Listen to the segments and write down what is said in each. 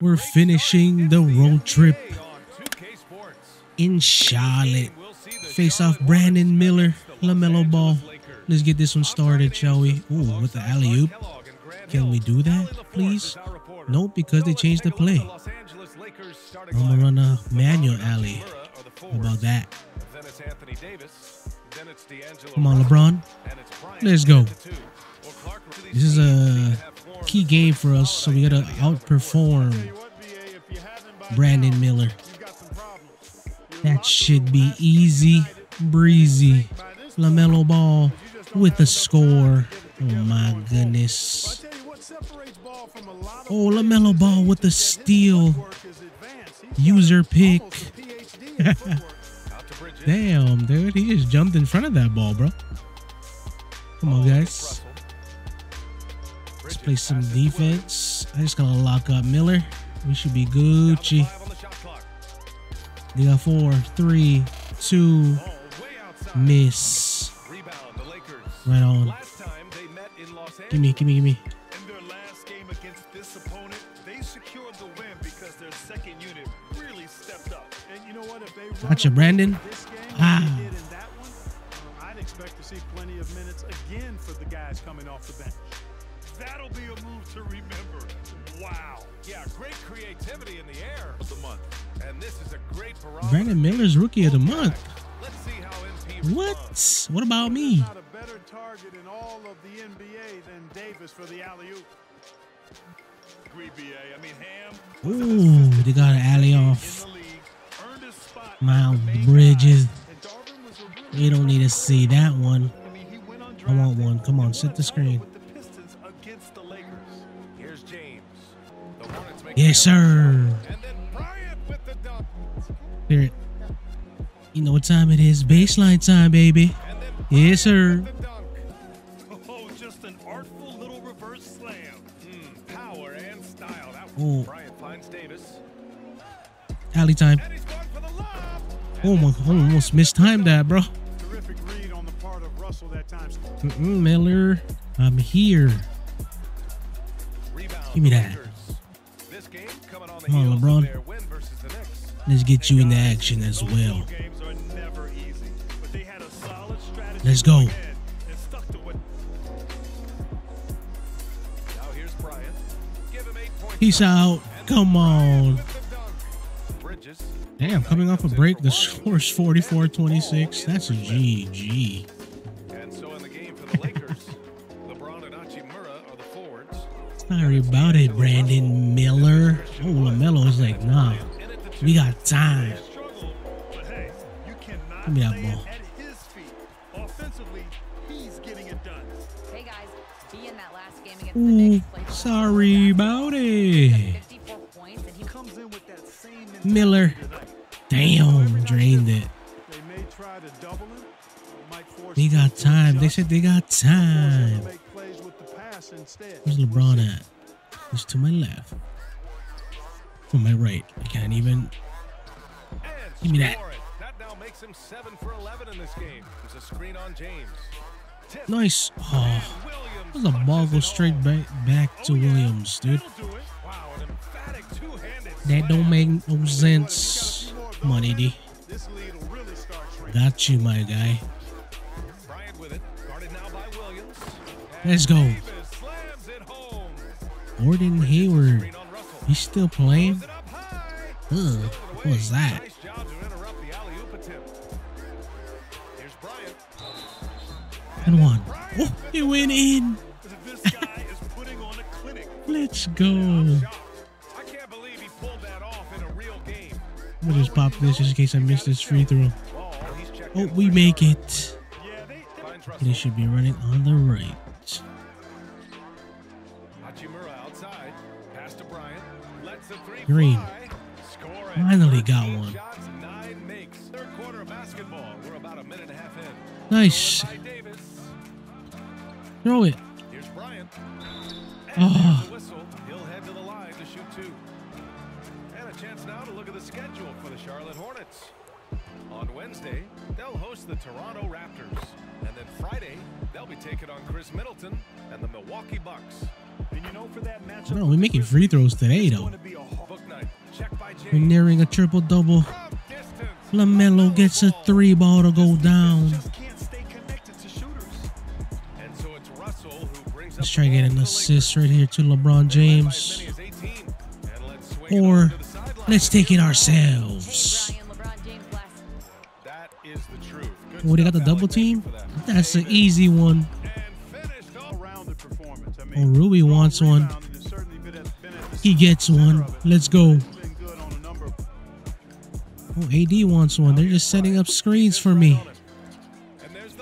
We're finishing the road trip in Charlotte. Face off Brandon Miller, LaMelo Ball. Let's get this one started, shall we? Ooh, with the alley oop. Can we do that, please? Nope, because they changed the play. I'm gonna run a manual alley. How about that? Come on, LeBron. Let's go. This is a key game for us, so we gotta outperform Brandon Miller. That should be easy breezy. LaMelo Ball with a score. Oh my goodness. Oh, LaMelo Ball with a steal. User pick. Damn, dude. He just jumped in front of that ball, bro. Come on, guys. Let's play some defense. I just gotta lock up Miller. We should be Gucci. They got four, three, two, miss. Right on. Give me, give me, give me. Gotcha, Brandon. Ah. I'd expect to see plenty of minutes again for the guys coming off the bench. That'll be a move to remember. Wow. Yeah, great creativity in the air of the month. And this is a great barometer. Brandon Miller's rookie of the month. Let's see how MP responds. What? What about me? Not a better target in all of the NBA than Davis for the alley-oop. BA. I mean, Ham Ooh, they got an alley off. the league, earned his spot Miles the Bridges. guy, and Darvin was a really You don't need to see that one. I mean, he went I want one. Come on, set the screen. With the Pistons against the Lakers. Here's James. The Hornets make Yes, sir. And then Bryant with the dunk. Clear. You know what time it is? Baseline time, baby. Yes, sir. Oh, just an artful little reverse slam. Mm, power and style. That Oh. Bryant finds Davis. Alley time. And he's going for the lob. Oh my! I almost mistimed that, bro. Terrific read on the part of Russell that time. Mm-mm, Miller, I'm here. Give me that. Come on, LeBron. Let's get you into action as well. Let's go. Peace out. Come on. Damn, coming off a break, the score's 44-26. That's a GG. Sorry about it, Brandon Miller. Oh, LaMelo is like, nah, In it to we got time. Struggle, but hey, you cannot Give me that ball. at his feet. Offensively, he's getting it done. Hey guys, he in that last game against the Ooh, Knicks played well. sorry about it. 54 points and he Comes in with that same mentality Miller. Damn, drained it. They may try to double him. Might force They him got time. They said they got time. Where's We'll LeBron at? He's to my left. On my right. I can't even. And Give me that. That now makes him seven for 11 in this game. There's a screen on James. Nice. Oh, And Williams a ball punches go straight back back to Oh, yeah, Williams, dude. that'll do it. Wow, an emphatic two-handed That don't make no Tell you what, sense. if you got a few more of Come on, those, This lead will really start. Got you, my guy. Bryant with it. Guarded now by Williams. Let's go. Gordon Hayward. He's still playing? Ugh, what was that? And one. Oh, it went in. Let's go. Gonna just pop this just in case I missed this free throw. Oh, we make it. They, should be running on the right. And a half in. Nice. Throw it. Oh. there's the whistle. He'll head to the line to shoot two. And a chance now to look at the schedule for the Charlotte Hornets. On Wednesday, they'll host the Toronto Raptors. And then Friday, they'll be taking on Khris Middleton and the Milwaukee Bucks. And you know, for that matchup, Bro, we're making free throws today, though. We're nearing a triple double. LaMelo gets a three ball to go down. to Let's try the getting an assist right here to LeBron James. many as 18. And let's swing it Or to let's take it ourselves. Oh, they got the double team? That's an easy one. Oh, Ruby wants one. He gets one. Let's go. Oh, AD wants one. They're just setting up screens for me.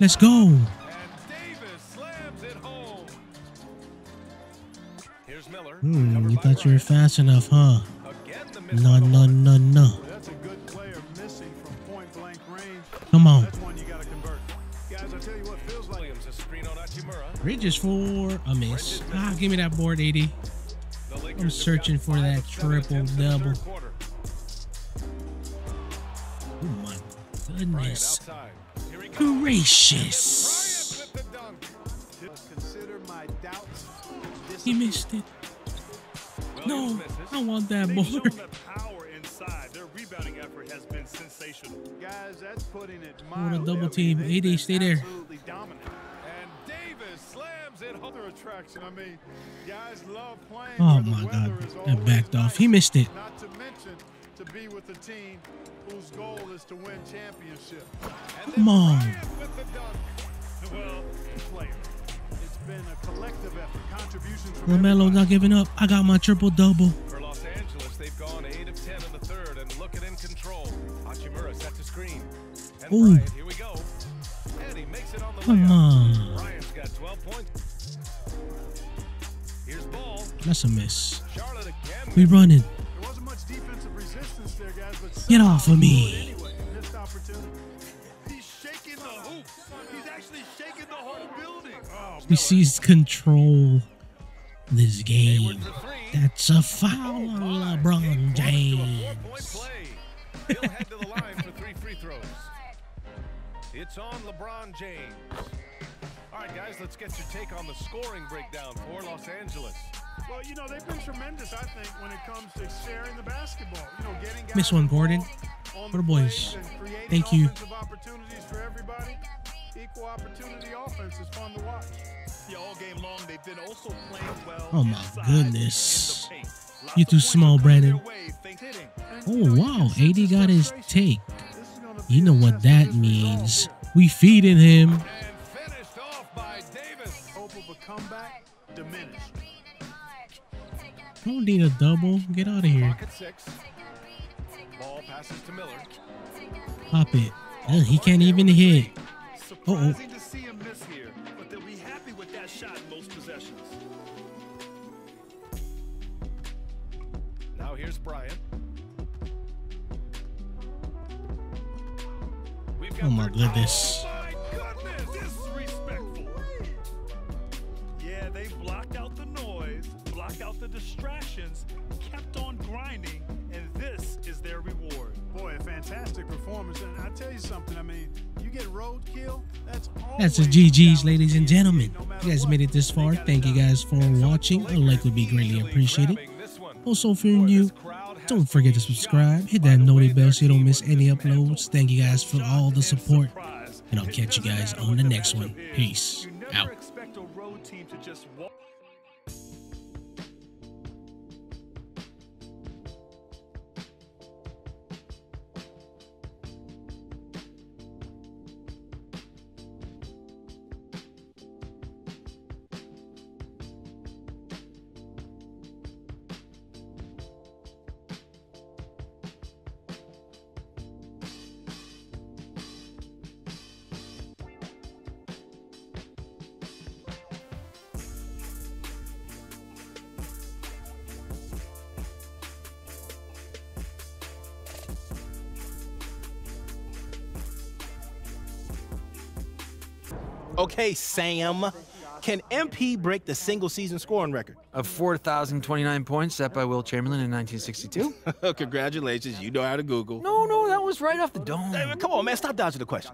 Let's go. Hmm, you thought you were fast enough, huh? No, no, no, no. Come on. Bridges for a miss. Ah, give me that board, AD. I'm searching for that of seven my doubts. He missed it. No, Williams misses. I want that They've shown board. the power inside. Their rebounding effort has been sensational. Guys, that's putting it a mildly. double I mean, team. they've AD, stay there. Dominant. And Davis slams it. Other attraction. I mean, guys love playing. Oh my God. That always backed off. He missed it. Not to be with a team whose goal is to win championship. And Come on. Bryant with the dunk. Well, player. It's been a collective effort. Contributions from LaMelo everybody. not giving up. I got my triple double. For Los Angeles, they've gone 8 of 10 in the third and looking in control. Hachimura sets a screen. And Ooh. Bryant, here we go. And he makes it on the Come layup. on. Bryant's got 12 points. Here's ball. That's a miss. Charlotte again. We running. The off of me. He sees control this game. That's a foul on LeBron James. It's on LeBron James. All right, guys, let's get your take on the scoring breakdown for Los Angeles. Well, you know, they've been tremendous, I think, when it comes to sharing the basketball. You know, getting guys Miss one, Gordon. involved on For the the boys. plays and creating Thank you. opportunities for everybody. Equal opportunity offense is fun to watch. Yeah, all game long they've been also playing well. Oh my goodness. in the paint. Lots You of too small, are coming their Brandon. way, thanks- hitting. Oh, and, Oh you know, you wow, can sense AD the got his take. This is gonna be You know what that means. here. We feeding him. And finished off by Davis. Hope of a comeback diminished. Don't need a double. Get out of here. Six. Ball passes to Miller. Pop it. Ugh, he can't even hit. Uh-oh. Surprising to see him miss here, but they'll be happy with that shot in most possessions. Now here's Bryant. Oh, oh my goodness. My goodness. Yeah, they blocked out the noise, blocked out the distractions, kept on grinding, and this is their reward. Boy, a fantastic performance. And I tell you something, I mean, you get roadkill, that's That's a GG's, ladies and gentlemen. no You guys what. made it this far. Thank you guys for watching. A like would be greatly appreciated. Grabbing this one. Also, if you're new, this crowd has don't forget to subscribe. Hit that the way noty bell so you don't miss any uploads. Thank you guys for all the support. And I'll catch you guys on the the next one. Peace. Out. Okay, Sam. Can MP break the single season scoring record? Of 4,029 points set by Wilt Chamberlain in 1962? Congratulations, you know how to Google. no, no, that was right off the dome. Hey, come on, man, stop dodging the question.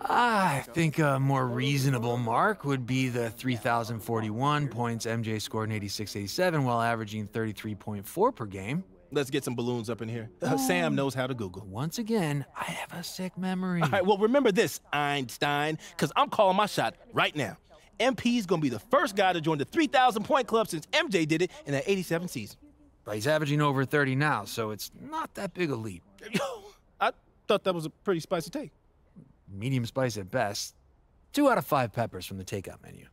I think a more reasonable mark would be the 3,041 points MJ scored in 86-87 while averaging 33.4 per game. Let's get some balloons up in here. Uh, Sam knows how to Google. Once again, I have a sick memory. All right, well, remember this, Einstein, because I'm calling my shot right now. MP's gonna be the first guy to join the 3,000 point club since MJ did it in that 87 season. But he's averaging over 30 now, so it's not that big a leap. I thought that was a pretty spicy take. Medium spice at best. Two out of five peppers from the takeout menu.